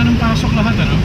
Wala pasok lahat ano?